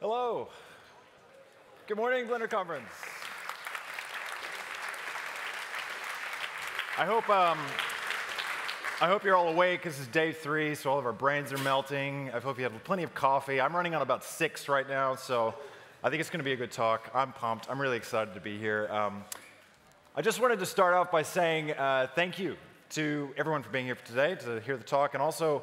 Hello. Good morning, Blender Conference. I hope, um, I hope you're all awake. This is day three, so all of our brains are melting. I hope you have plenty of coffee. I'm running on about six right now, so I think it's going to be a good talk. I'm pumped. I'm really excited to be here. Um, I just wanted to start off by saying uh, thank you to everyone for being here today to hear the talk, and also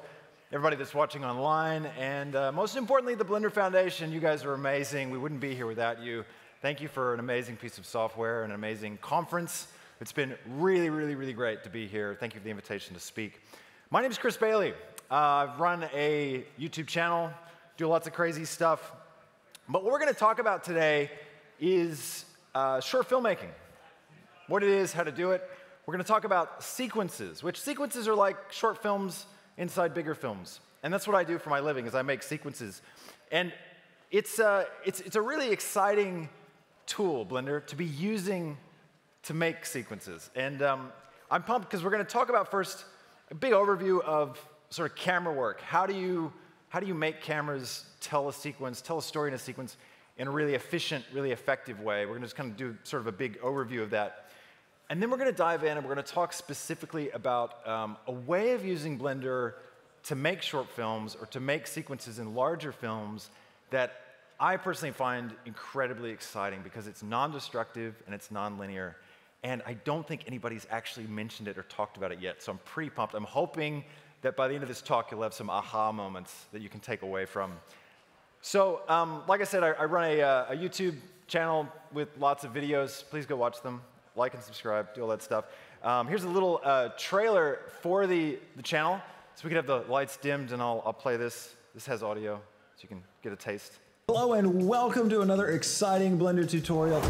everybody that's watching online, and uh, most importantly, the Blender Foundation. You guys are amazing. We wouldn't be here without you. Thank you for an amazing piece of software, and an amazing conference. It's been really, really, really great to be here. Thank you for the invitation to speak. My name is Chris Bailey. Uh, I've run a YouTube channel, do lots of crazy stuff. But what we're going to talk about today is uh, short filmmaking what it is, how to do it. We're going to talk about sequences, which sequences are like short films inside bigger films. And that's what I do for my living is I make sequences. And it's, uh, it's, it's a really exciting tool, Blender, to be using to make sequences. And um, I'm pumped because we're going to talk about first a big overview of sort of camera work. How do you, how do you make cameras tell a sequence, tell a story in a sequence in a really efficient, really effective way? We're going to just kind of do sort of a big overview of that. And then we're going to dive in and we're going to talk specifically about um, a way of using Blender to make short films or to make sequences in larger films that I personally find incredibly exciting because it's non-destructive and it's non-linear. And I don't think anybody's actually mentioned it or talked about it yet, so I'm pretty pumped. I'm hoping that by the end of this talk, you'll have some aha moments that you can take away from. So, um, like I said, I, I run a, uh, a YouTube channel with lots of videos. Please go watch them like and subscribe, do all that stuff. Um, here's a little uh, trailer for the, the channel. So we can have the lights dimmed and I'll, I'll play this. This has audio, so you can get a taste. Hello and welcome to another exciting Blender tutorial.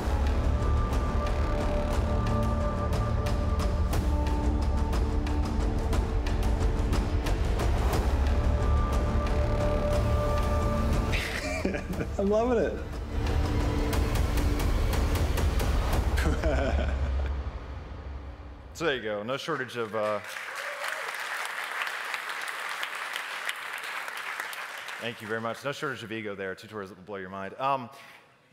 I'm loving it. So there you go. No shortage of. Uh... Thank you very much. No shortage of ego there. Tutorials that will blow your mind. Um,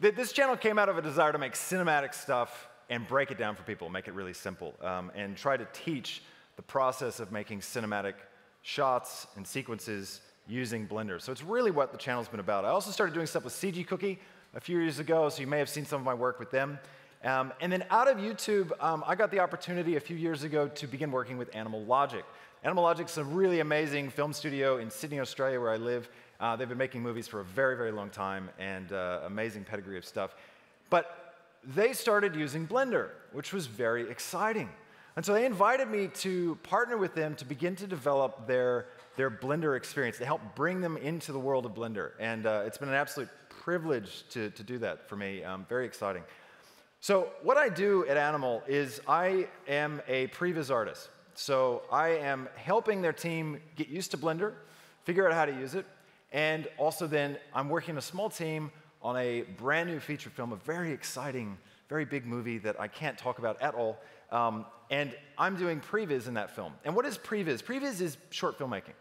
th this channel came out of a desire to make cinematic stuff and break it down for people, make it really simple, um, and try to teach the process of making cinematic shots and sequences using Blender. So it's really what the channel's been about. I also started doing stuff with CG Cookie a few years ago, so you may have seen some of my work with them. Um, and then out of YouTube, um, I got the opportunity a few years ago to begin working with Animal Logic. Animal Logic's a really amazing film studio in Sydney, Australia, where I live. Uh, they've been making movies for a very, very long time and uh, amazing pedigree of stuff. But they started using Blender, which was very exciting. And so they invited me to partner with them to begin to develop their, their Blender experience, to help bring them into the world of Blender. And uh, it's been an absolute privilege to, to do that for me. Um, very exciting. So what I do at Animal is I am a previs artist. So I am helping their team get used to Blender, figure out how to use it, and also then I'm working a small team on a brand new feature film, a very exciting, very big movie that I can't talk about at all. Um, and I'm doing previs in that film. And what is previs? Previs is short filmmaking.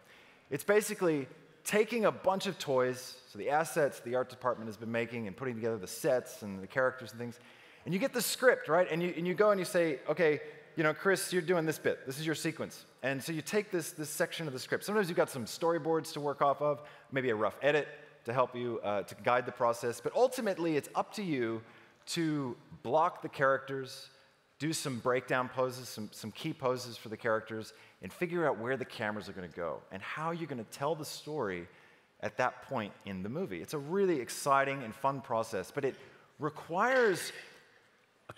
It's basically taking a bunch of toys, so the assets the art department has been making and putting together the sets and the characters and things, and you get the script, right? And you, and you go and you say, okay, you know, Chris, you're doing this bit. This is your sequence. And so you take this, this section of the script. Sometimes you've got some storyboards to work off of, maybe a rough edit to help you uh, to guide the process. But ultimately, it's up to you to block the characters, do some breakdown poses, some, some key poses for the characters, and figure out where the cameras are going to go and how you're going to tell the story at that point in the movie. It's a really exciting and fun process, but it requires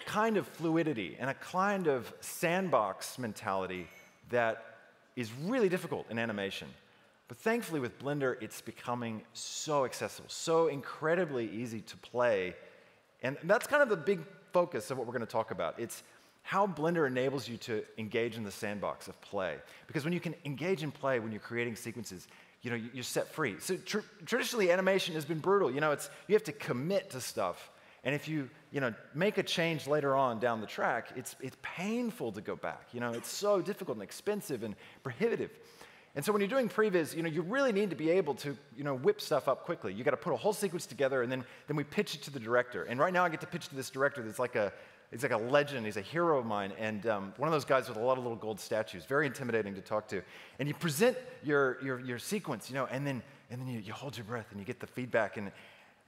kind of fluidity and a kind of sandbox mentality that is really difficult in animation. But thankfully, with Blender, it's becoming so accessible, so incredibly easy to play. And that's kind of the big focus of what we're going to talk about. It's how Blender enables you to engage in the sandbox of play. Because when you can engage in play, when you're creating sequences, you know, you're set free. So tr traditionally, animation has been brutal. You know, it's, you have to commit to stuff. And if you, you know, make a change later on down the track, it's, it's painful to go back. You know, it's so difficult and expensive and prohibitive. And so when you're doing previs, you know, you really need to be able to, you know, whip stuff up quickly. You got to put a whole sequence together, and then, then we pitch it to the director. And right now, I get to pitch to this director that's like a, he's like a legend. He's a hero of mine, and um, one of those guys with a lot of little gold statues. Very intimidating to talk to. And you present your your, your sequence, you know, and then and then you, you hold your breath and you get the feedback, and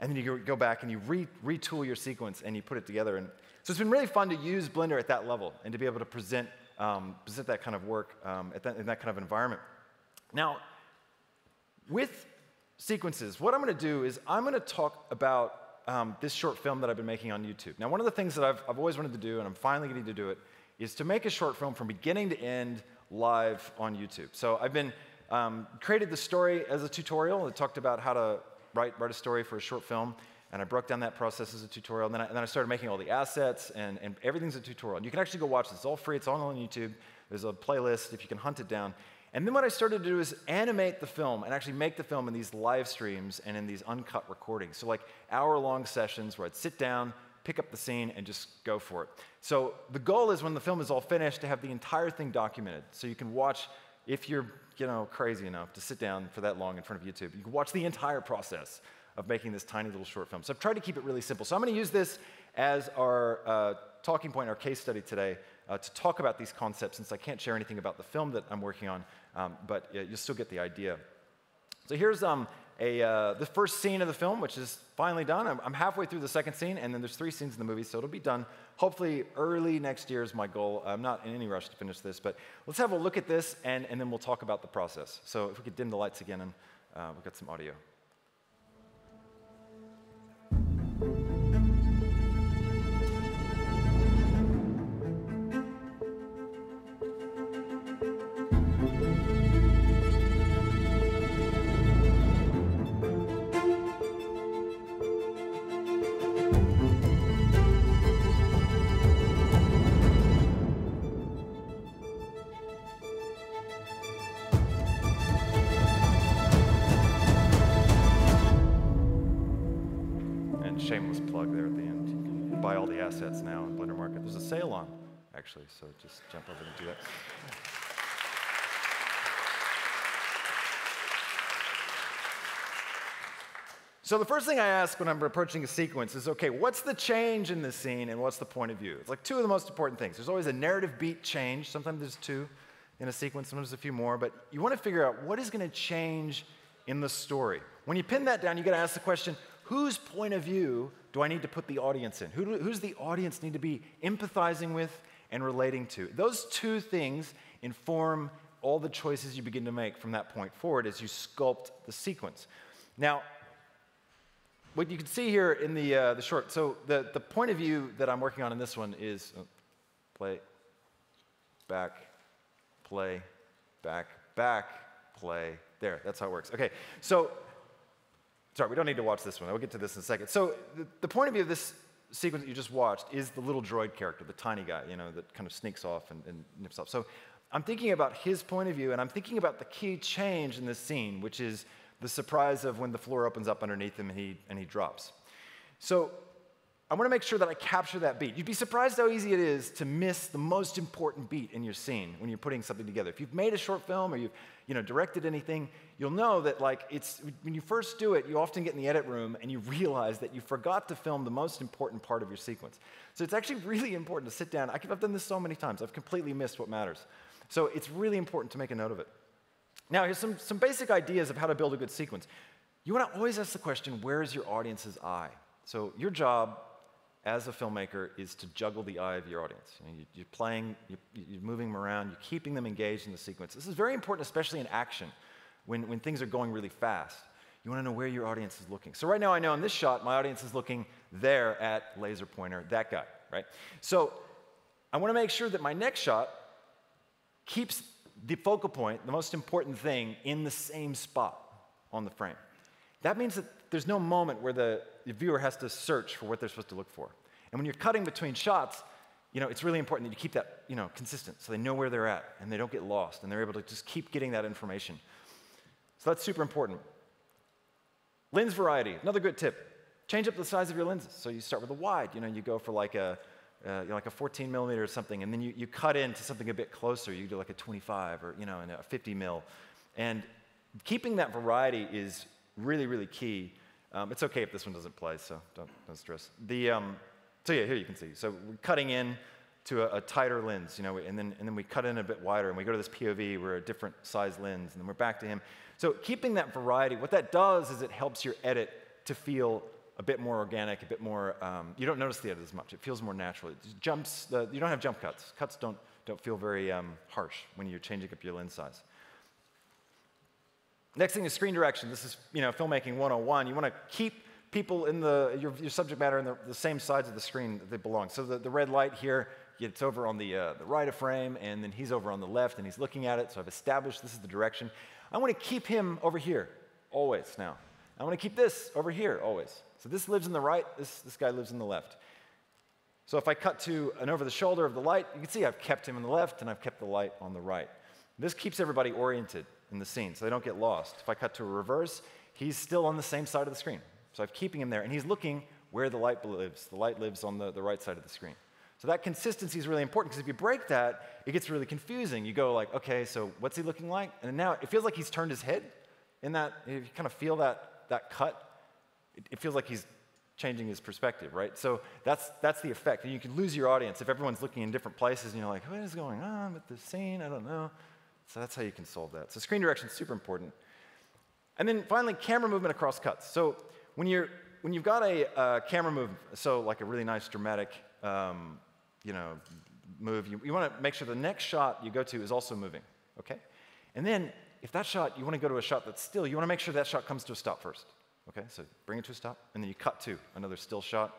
and then you go back and you re, retool your sequence and you put it together. And so it's been really fun to use Blender at that level and to be able to present um, present that kind of work um, that, in that kind of environment. Now, with sequences, what I'm going to do is I'm going to talk about um, this short film that I've been making on YouTube. Now, one of the things that I've, I've always wanted to do, and I'm finally getting to do it, is to make a short film from beginning to end live on YouTube. So I've been um, created the story as a tutorial. It talked about how to write, write a story for a short film, and I broke down that process as a tutorial. And then I, and then I started making all the assets, and, and everything's a tutorial. And you can actually go watch this. It's all free. It's all on YouTube. There's a playlist if you can hunt it down. And then what I started to do is animate the film and actually make the film in these live streams and in these uncut recordings. So, like hour long sessions where I'd sit down, pick up the scene, and just go for it. So, the goal is when the film is all finished to have the entire thing documented. So, you can watch, if you're you know, crazy enough to sit down for that long in front of YouTube, you can watch the entire process of making this tiny little short film. So, I've tried to keep it really simple. So, I'm going to use this as our uh, talking point, our case study today. Uh, to talk about these concepts, since I can't share anything about the film that I'm working on, um, but you'll still get the idea. So here's um, a, uh, the first scene of the film, which is finally done. I'm, I'm, halfway through the second scene, and then there's three scenes in the movie, so it'll be done hopefully early next year is my goal. I'm not in any rush to finish this, but let's have a look at this, and, and then we'll talk about the process. So if we could dim the lights again, and uh, we've got some audio. So just jump over and do that. So the first thing I ask when I'm approaching a sequence is, okay, what's the change in this scene and what's the point of view? It's like two of the most important things. There's always a narrative beat change. Sometimes there's two in a sequence, sometimes a few more, but you want to figure out what is going to change in the story. When you pin that down, you got to ask the question, whose point of view do I need to put the audience in? Who do, who's the audience need to be empathizing with and relating to? Those two things inform all the choices you begin to make from that point forward as you sculpt the sequence. Now, what you can see here in the, uh, the short, so the, the point of view that I'm working on in this one is uh, play, back, play, back, back, play. There, that's how it works. Okay, so Sorry, we don't need to watch this one. We'll get to this in a second. So the, the point of view of this sequence that you just watched is the little droid character, the tiny guy, you know, that kind of sneaks off and, and nips off. So I'm thinking about his point of view, and I'm thinking about the key change in this scene, which is the surprise of when the floor opens up underneath him and he, and he drops. So I want to make sure that I capture that beat. You'd be surprised how easy it is to miss the most important beat in your scene when you're putting something together. If you've made a short film or you've you know, directed anything, you'll know that like it's when you first do it, you often get in the edit room and you realize that you forgot to film the most important part of your sequence. So it's actually really important to sit down. I've done this so many times. I've completely missed what matters. So it's really important to make a note of it. Now, here's some, some basic ideas of how to build a good sequence. You want to always ask the question, where is your audience's eye? So your job as a filmmaker is to juggle the eye of your audience. You are playing, you're, you're, moving them around, you're keeping them engaged in the sequence. This is very important, especially in action, when, when things are going really fast. You want to know where your audience is looking. So right now, I know in this shot, my audience is looking there at laser pointer, that guy, right? So I want to make sure that my next shot keeps the focal point, the most important thing, in the same spot on the frame. That means that there's no moment where the, viewer has to search for what they're supposed to look for. And when you're cutting between shots, you know, it's really important that you keep that, you know, consistent so they know where they're at and they don't get lost and they're able to just keep getting that information. So that's super important. Lens variety, another good tip. Change up the size of your lenses. So you start with a wide, you know, you go for like a, uh, you know, like a 14 millimeter or something, and then you, you cut into something a bit closer. You do like a 25 or, you know, and a 50 mil. And keeping that variety is really, really key. Um, it's okay if this one doesn't play, so don't, don't stress. The, um, so yeah, here you can see. So we're cutting in to a, a, tighter lens, you know, and then, and then we cut in a bit wider, and we go to this POV, we're a different size lens, and then we're back to him. So keeping that variety, what that does is it helps your edit to feel a bit more organic, a bit more, um, you don't notice the edit as much. It feels more natural. It jumps, uh, you don't have jump cuts. Cuts don't, don't feel very um, harsh when you're changing up your lens size. Next thing is screen direction. This is, you know, filmmaking 101. You want to keep people in the, your, your subject matter in the, the, same sides of the screen that they belong. So the, the red light here, it's over on the, uh, the right of frame, and then he's over on the left, and he's looking at it. So I've established this is the direction. I want to keep him over here, always now. I want to keep this over here, always. So this lives in the right, this, this guy lives in the left. So if I cut to an over the shoulder of the light, you can see I've kept him in the left and I've kept the light on the right. This keeps everybody oriented in the scene so they don't get lost. If I cut to a reverse, he's still on the same side of the screen. So I'm keeping him there and he's looking where the light lives. The light lives on the, the right side of the screen. So that consistency is really important because if you break that, it gets really confusing. You go like, okay, so what's he looking like? And now it feels like he's turned his head in that, if you kind of feel that, that cut, it, it feels like he's changing his perspective, right? So that's, that's the effect. And you can lose your audience if everyone's looking in different places and you're like, what is going on with the scene? I don't know. So that's how you can solve that. So screen direction is super important. And then finally, camera movement across cuts. So when, you're, when you've got a camera move, so like a really nice dramatic, um, you know, move, you, you want to make sure the next shot you go to is also moving, okay? And then if that shot, you want to go to a shot that's still, you want to make sure that shot comes to a stop first. Okay, so bring it to a stop, and then you cut to another still shot.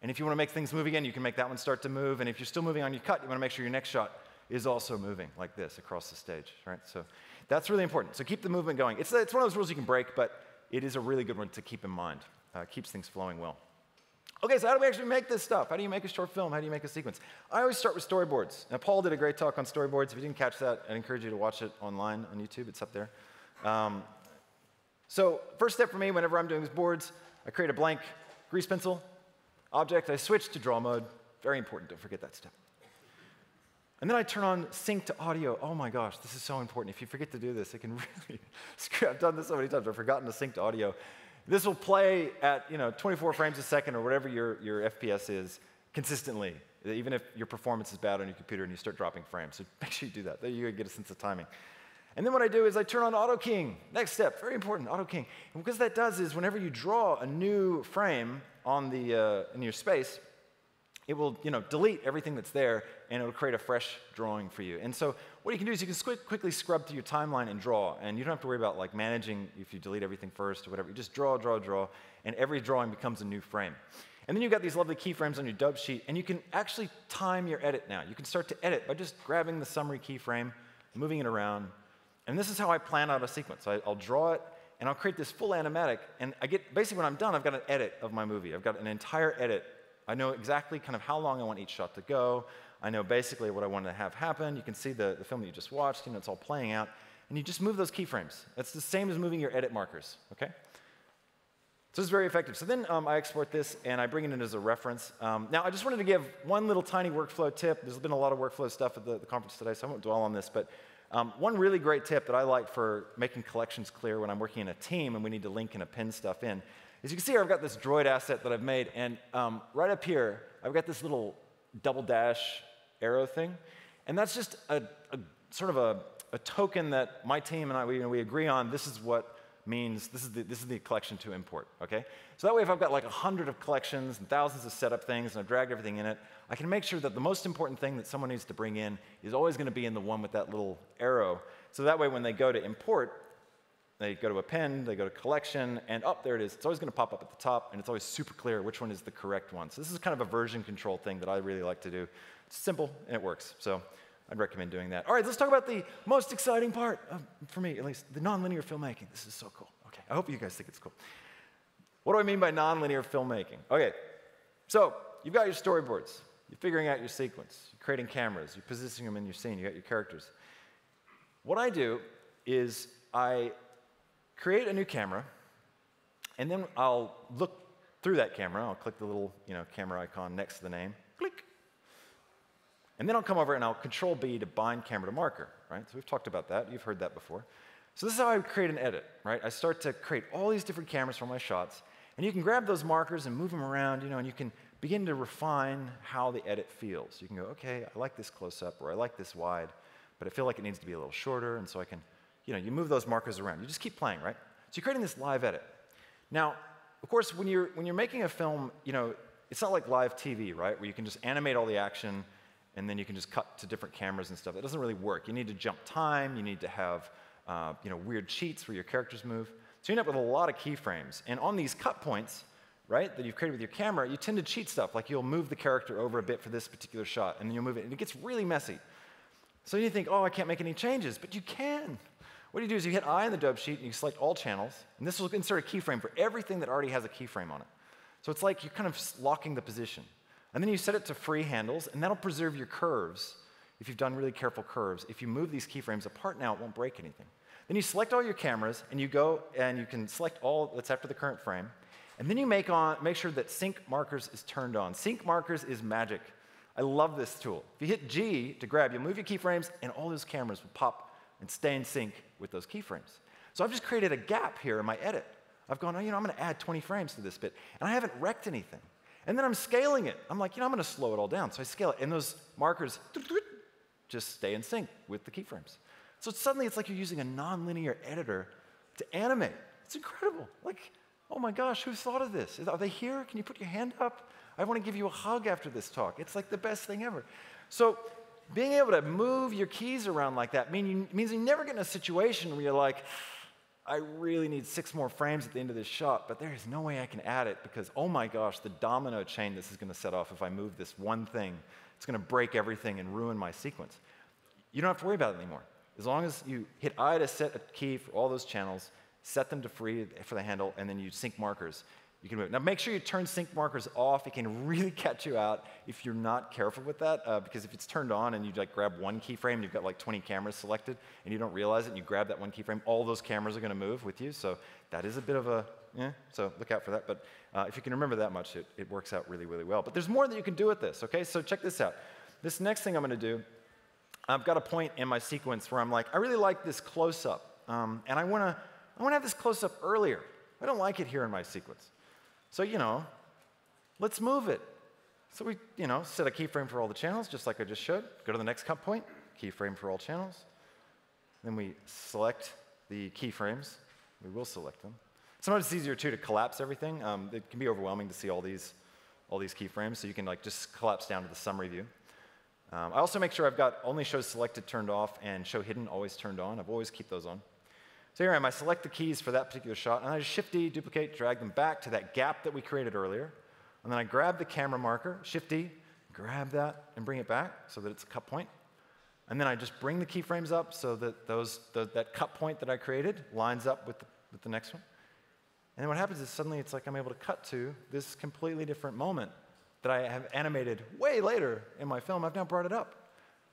And if you want to make things move again, you can make that one start to move. And if you're still moving on your cut, you want to make sure your next shot is also moving like this across the stage, right? So that's really important. So keep the movement going. It's, it's one of those rules you can break, but it is a really good one to keep in mind. Uh, keeps things flowing well. Okay, so how do we actually make this stuff? How do you make a short film? How do you make a sequence? I always start with storyboards. Now, Paul did a great talk on storyboards. If you didn't catch that, I'd encourage you to watch it online on YouTube. It's up there. Um, so first step for me, whenever I'm doing these boards, I create a blank grease pencil object. I switch to draw mode. Very important, don't forget that step. And then I turn on sync to audio. Oh my gosh, this is so important. If you forget to do this, it can really screw. I've done this so many times. I've forgotten to sync to audio. This will play at you know 24 frames a second or whatever your, your FPS is consistently, even if your performance is bad on your computer and you start dropping frames. So make sure you do that. There you get a sense of timing. And then what I do is I turn on auto keying. Next step, very important, auto keying. And because that does is whenever you draw a new frame on the, uh, in your space, it will you know, delete everything that's there and it'll create a fresh drawing for you. And so what you can do is you can quickly scrub through your timeline and draw. And you don't have to worry about like managing if you delete everything first or whatever. You just draw, draw, draw, and every drawing becomes a new frame. And then you've got these lovely keyframes on your dope sheet, and you can actually time your edit now. You can start to edit by just grabbing the summary keyframe, moving it around, and this is how I plan out a sequence. I, will draw it, and I'll create this full animatic, and I get, basically when I'm done, I've got an edit of my movie. I've got an entire edit. I know exactly kind of how long I want each shot to go. I know basically what I want to have happen. You can see the, the film that you just watched, you know, it's all playing out. And you just move those keyframes. It's the same as moving your edit markers, okay? So it's very effective. So then um, I export this and I bring it in as a reference. Um, now I just wanted to give one little tiny workflow tip. There's been a lot of workflow stuff at the, the conference today, so I won't dwell on this, but um, one really great tip that I like for making collections clear when I'm working in a team and we need to link and append stuff in is you can see here I've got this droid asset that I've made, and um, right up here I've got this little double dash arrow thing, and that's just a, a sort of a, a, token that my team and I we, you know, we agree on. This is what means this is the, this is the collection to import, okay? So that way, if I've got like a hundred of collections and thousands of setup things and I've dragged everything in it, I can make sure that the most important thing that someone needs to bring in is always going to be in the one with that little arrow. So that way, when they go to import, they go to append, they go to collection, and up oh, there it is. It's always going to pop up at the top, and it's always super clear which one is the correct one. So this is kind of a version control thing that I really like to do. It's simple, and it works. So I'd recommend doing that. All right, let's talk about the most exciting part, of, for me at least, the nonlinear filmmaking. This is so cool. Okay, I hope you guys think it's cool. What do I mean by nonlinear filmmaking? Okay, so you've got your storyboards. You're figuring out your sequence. You're creating cameras. You're positioning them in your scene. You got your characters. What I do is I create a new camera, and then I'll look through that camera. I'll click the little you know, camera icon next to the name. Click. And then I'll come over and I'll control B to bind camera to marker, right? So we've talked about that. You've heard that before. So this is how I create an edit, right? I start to create all these different cameras for my shots, and you can grab those markers and move them around, you know, and you can begin to refine how the edit feels. You can go, okay, I like this close up, or I like this wide, but I feel like it needs to be a little shorter, and so I can, you know, you move those markers around. You just keep playing, right? So you're creating this live edit. Now, of course, when you're, when you're making a film, you know, it's not like live TV, right, where you can just animate all the action and then you can just cut to different cameras and stuff. That doesn't really work. You need to jump time, you need to have uh, you know, weird cheats where your characters move. So you end up with a lot of keyframes. And on these cut points, right, that you've created with your camera, you tend to cheat stuff. Like you'll move the character over a bit for this particular shot, and then you'll move it, and it gets really messy. So you think, oh, I can't make any changes, but you can. What you do is you hit I in the dope sheet and you select all channels, and this will insert a keyframe for everything that already has a keyframe on it. So it's like you're kind of locking the position. And then you set it to free handles, and that'll preserve your curves if you've done really careful curves. If you move these keyframes apart now, it won't break anything. Then you select all your cameras, and you go and you can select all that's after the current frame. And then you make, on, make sure that sync markers is turned on. Sync markers is magic. I love this tool. If you hit G to grab, you'll move your keyframes, and all those cameras will pop and stay in sync with those keyframes. So I've just created a gap here in my edit. I've gone, oh, you know, I'm going to add 20 frames to this bit, and I haven't wrecked anything. And then I'm scaling it. I'm like, you know, I'm going to slow it all down. So I scale it, and those markers just stay in sync with the keyframes. So suddenly it's like you're using a nonlinear editor to animate. It's incredible. Like, oh my gosh, who thought of this? Are they here? Can you put your hand up? I want to give you a hug after this talk. It's like the best thing ever. So being able to move your keys around like that mean you, means you never get in a situation where you're like, I really need six more frames at the end of this shot, but there is no way I can add it because, oh my gosh, the domino chain this is going to set off if I move this one thing. It's going to break everything and ruin my sequence. You don't have to worry about it anymore. As long as you hit I to set a key for all those channels, set them to free for the handle, and then you sync markers, you can move. Now make sure you turn sync markers off. It can really catch you out if you're not careful with that, uh, because if it's turned on and you like grab one keyframe, you've got like 20 cameras selected, and you don't realize it, and you grab that one keyframe, all those cameras are going to move with you. So that is a bit of a, yeah, so look out for that. But uh, if you can remember that much, it, it works out really, really well. But there's more that you can do with this, okay? So check this out. This next thing I'm going to do, I've got a point in my sequence where I'm like, I really like this close up, um, and I want to I want to have this close up earlier. I don't like it here in my sequence. So, you know, let's move it. So we, you know, set a keyframe for all the channels, just like I just showed. Go to the next cut point, keyframe for all channels. Then we select the keyframes. We will select them. Sometimes it's easier too to collapse everything. Um, it can be overwhelming to see all these, all these keyframes, so you can like just collapse down to the summary view. Um, I also make sure I've got only shows selected turned off and show hidden always turned on. I've always keep those on. So here I am, I select the keys for that particular shot, and I just Shift D, duplicate, drag them back to that gap that we created earlier. And then I grab the camera marker, Shift D, grab that and bring it back so that it's a cut point. And then I just bring the keyframes up so that those, the, that cut point that I created lines up with the, with the next one. And then what happens is suddenly it's like I'm able to cut to this completely different moment that I have animated way later in my film. I've now brought it up.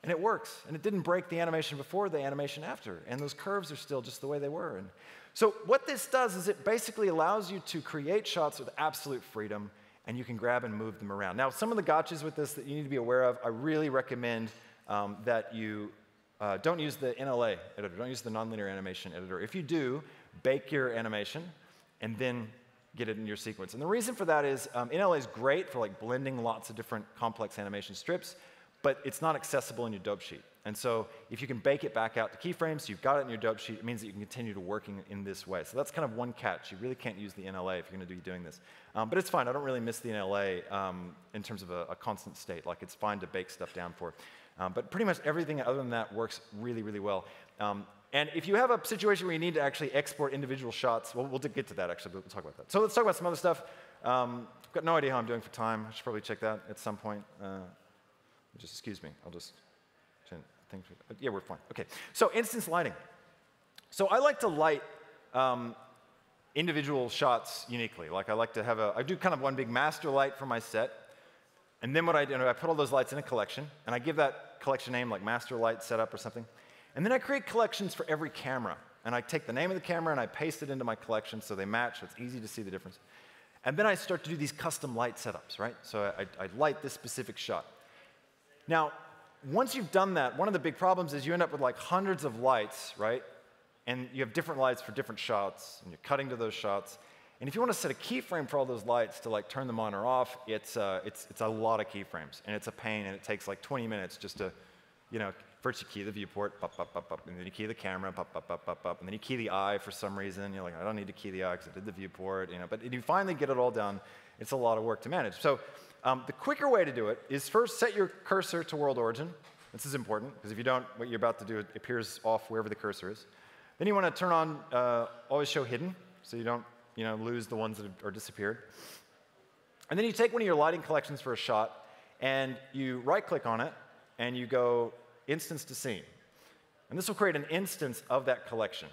And it works. And it didn't break the animation before, the animation after. And those curves are still just the way they were. And so, what this does is it basically allows you to create shots with absolute freedom and you can grab and move them around. Now, some of the gotchas with this that you need to be aware of, I really recommend um, that you uh, don't use the NLA editor, don't use the nonlinear animation editor. If you do, bake your animation and then get it in your sequence. And the reason for that is um, NLA is great for like blending lots of different complex animation strips but it's not accessible in your dope sheet. And so if you can bake it back out to keyframes, you've got it in your dope sheet, it means that you can continue to working in this way. So that's kind of one catch. You really can't use the NLA if you're going to be doing this. Um, but it's fine. I don't really miss the NLA um, in terms of a, a, constant state. Like it's fine to bake stuff down for. Um, but pretty much everything other than that works really, really well. Um, and if you have a situation where you need to actually export individual shots, well, we'll get to that actually, we'll talk about that. So let's talk about some other stuff. Um, I've got no idea how I'm doing for time. I should probably check that at some point. Uh, just excuse me. I'll just think. Yeah, we're fine. Okay. So instance lighting. So I like to light um, individual shots uniquely. Like I like to have a. I do kind of one big master light for my set, and then what I do, I put all those lights in a collection, and I give that collection name like master light setup or something, and then I create collections for every camera. And I take the name of the camera and I paste it into my collection so they match, so it's easy to see the difference. And then I start to do these custom light setups, right? So I, I light this specific shot. Now, once you've done that, one of the big problems is you end up with like hundreds of lights, right? and you have different lights for different shots, and you're cutting to those shots. And if you want to set a keyframe for all those lights to like turn them on or off, it's, uh, it's, it's a lot of keyframes, and it's a pain, and it takes like 20 minutes just to, you know, first you key the viewport, pop, pop, pop, pop, and then you key the camera, pop, pop, pop, pop, pop, and then you key the eye for some reason. You're like, I don't need to key the eye because I did the viewport, you know. But if you finally get it all done, it's a lot of work to manage. So um, the quicker way to do it is first set your cursor to world origin. This is important because if you don't, what you're about to do appears off wherever the cursor is. Then you want to turn on uh, always show hidden, so you don't you know, lose the ones that are disappeared. And then you take one of your lighting collections for a shot, and you right-click on it, and you go instance to scene. And this will create an instance of that collection.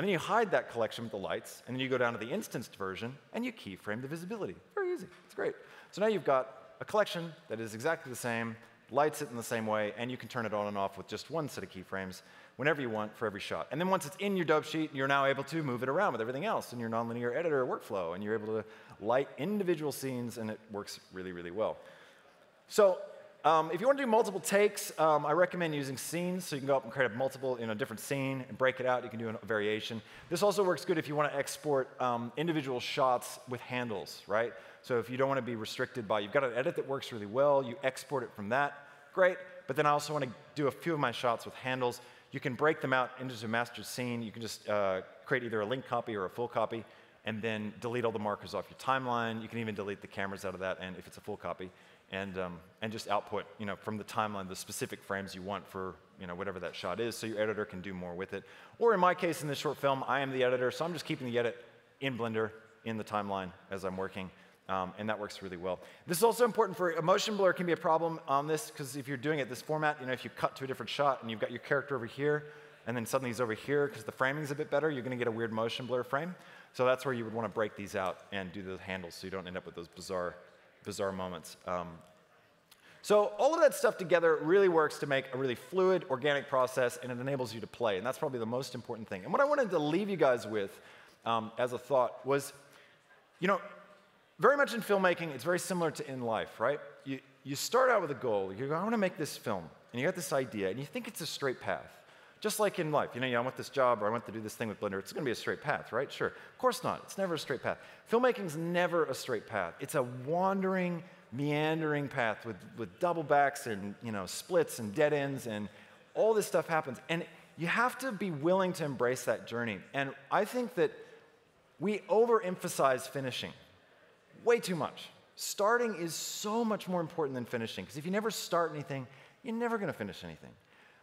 And then you hide that collection with the lights, and then you go down to the instanced version, and you keyframe the visibility. Very easy. It's great. So now you've got a collection that is exactly the same, lights it in the same way, and you can turn it on and off with just one set of keyframes whenever you want for every shot. And then once it's in your dope sheet, you're now able to move it around with everything else in your nonlinear editor workflow, and you're able to light individual scenes, and it works really, really well. So um, if you want to do multiple takes, um, I recommend using scenes, so you can go up and create a multiple, you know, different scene and break it out. You can do a variation. This also works good if you want to export um, individual shots with handles, right? So if you don't want to be restricted by, you've got an edit that works really well, you export it from that, great. But then I also want to do a few of my shots with handles. You can break them out into a master scene. You can just uh, create either a link copy or a full copy, and then delete all the markers off your timeline. You can even delete the cameras out of that, and if it's a full copy, and, um, and just output, you know, from the timeline the specific frames you want for, you know, whatever that shot is, so your editor can do more with it. Or in my case, in this short film, I am the editor, so I'm just keeping the edit in Blender in the timeline as I'm working. Um, and that works really well. This is also important for a motion blur can be a problem on this because if you're doing it this format, you know, if you cut to a different shot and you've got your character over here and then suddenly he's over here because the framing's a bit better, you're going to get a weird motion blur frame. So that's where you would want to break these out and do the handles so you don't end up with those bizarre, bizarre moments. Um, so all of that stuff together really works to make a really fluid, organic process, and it enables you to play. And that's probably the most important thing. And what I wanted to leave you guys with um, as a thought was, you know, very much in filmmaking, it's very similar to in life, right? You, you start out with a goal. You go, I want to make this film. And you got this idea, and you think it's a straight path. Just like in life, you know, I want this job or I want to do this thing with Blender. It's going to be a straight path, right? Sure. Of course not. It's never a straight path. Filmmaking's never a straight path. It's a wandering, meandering path with, with double backs and, you know, splits and dead ends and all this stuff happens. And you have to be willing to embrace that journey. And I think that we overemphasize finishing way too much. Starting is so much more important than finishing, because if you never start anything, you're never going to finish anything.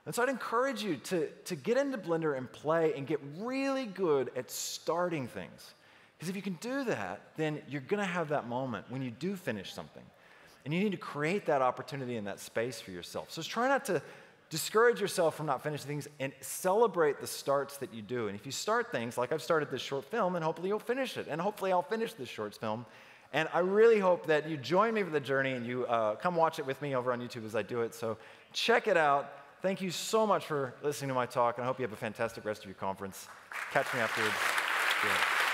And so I'd encourage you to, to get into Blender and play and get really good at starting things. Because if you can do that, then you're going to have that moment when you do finish something. And you need to create that opportunity and that space for yourself. So try not to discourage yourself from not finishing things and celebrate the starts that you do. And if you start things, like I've started this short film, and hopefully you'll finish it. And hopefully I'll finish this short film and I really hope that you join me for the journey and you uh, come watch it with me over on YouTube as I do it. So check it out. Thank you so much for listening to my talk, and I hope you have a fantastic rest of your conference. Catch me afterwards. Yeah.